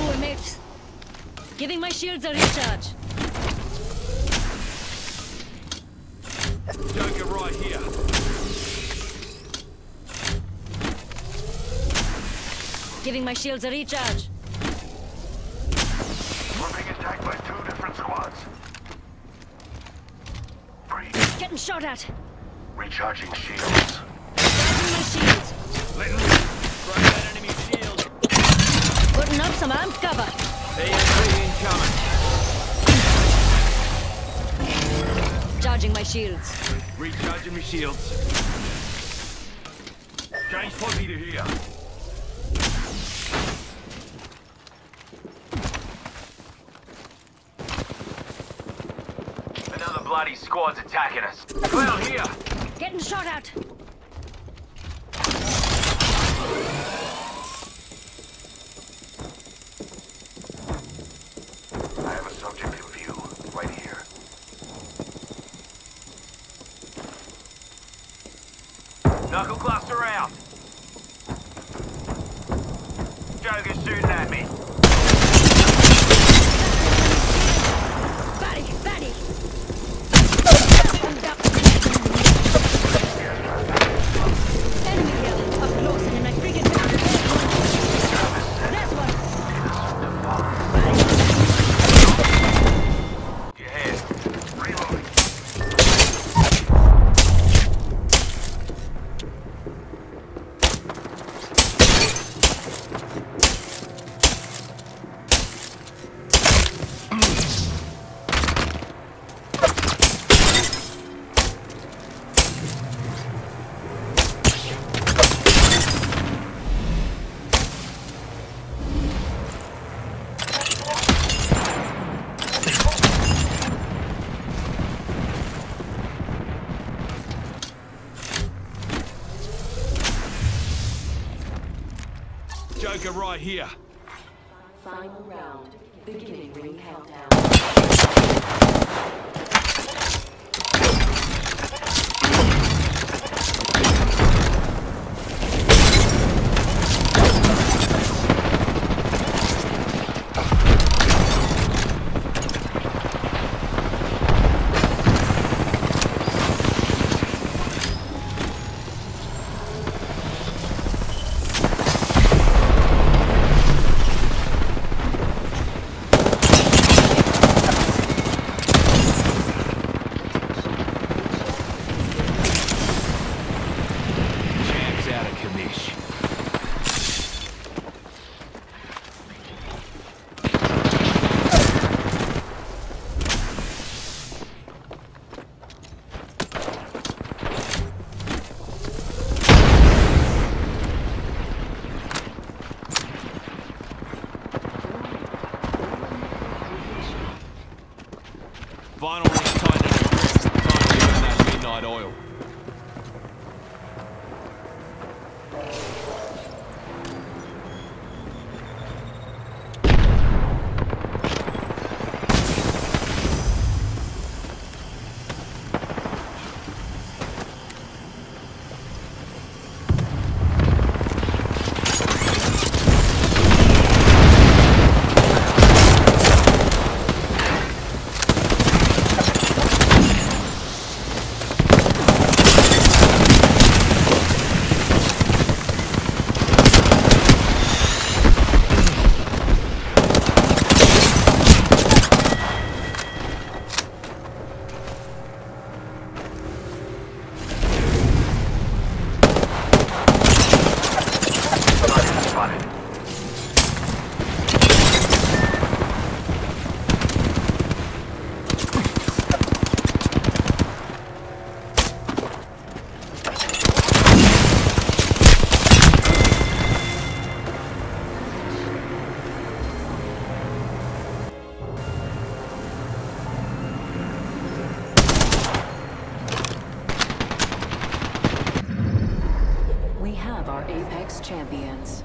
fool, mates. Giving my shields a recharge. Joker right here. Giving my shields a recharge. We're being attacked by two different squads. Breathe. Getting shot at. Recharging shields. Charging my shields. Some armed cover. EMP incoming. Charging my shields. Recharging my shields. Change posse to here. Another bloody squad's attacking us. Clown here. Getting shot at. I have a subject in view. Right here. Knuckle cluster out. Joker's shooting at me. Joker right here. Final round. Beginning ring countdown. Vinyl tightening a grip. Time to that midnight oil. have our Apex champions.